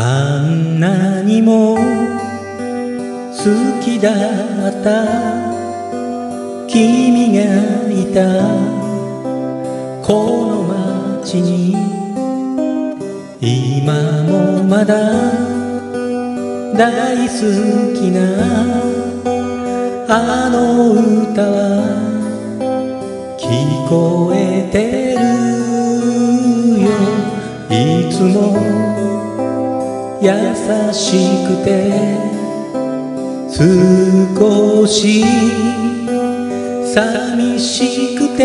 あんなにも好きだった君がいたこの街に今もまだ大好きなあの歌は聞こえてるよいつも優しくて少し寂しくて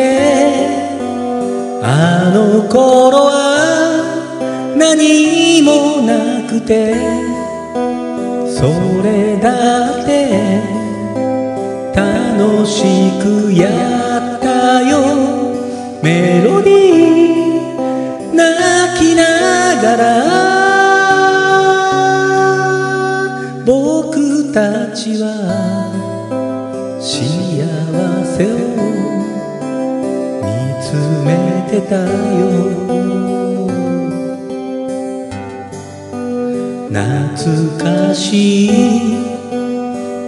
あの頃は何もなくてそれだって楽しくやったよ。メロディー泣きながら僕たちは幸せを見つめてたよ。懐かしい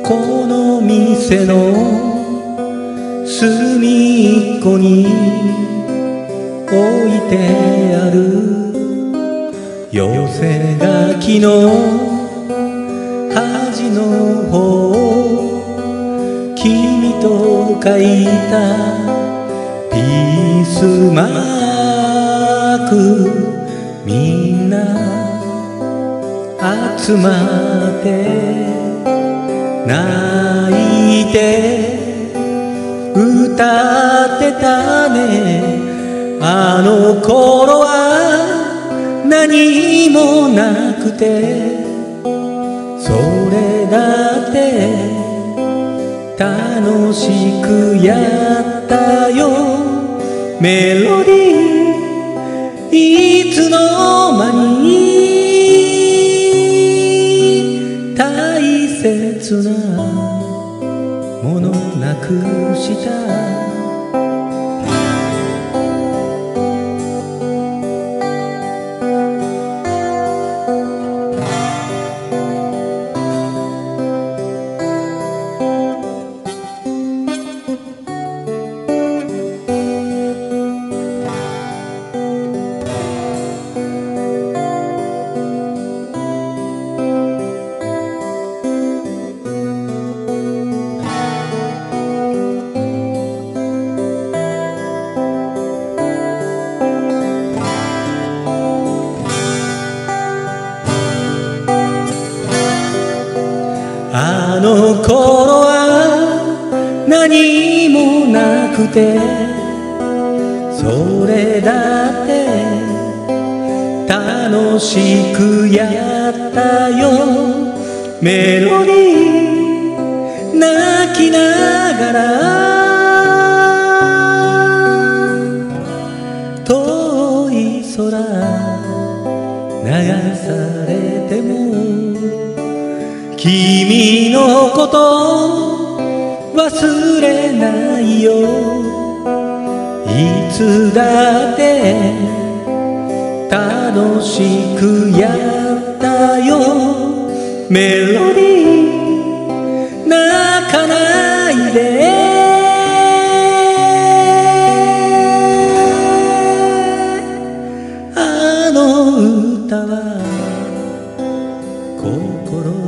この店の隅っこに置いてある。寄せ書きのの方君と書いたピースマークみんな集まって泣いて歌ってたねあの頃は何もなくてしくやったよ。メロディーいつの間に大切なものなくした。の頃は何もなくてそれだって楽しくやったよ。メロディー泣きながら。君のこと忘れないよ。いつだって楽しくやったよ。メロディー泣かないで。あの歌は心から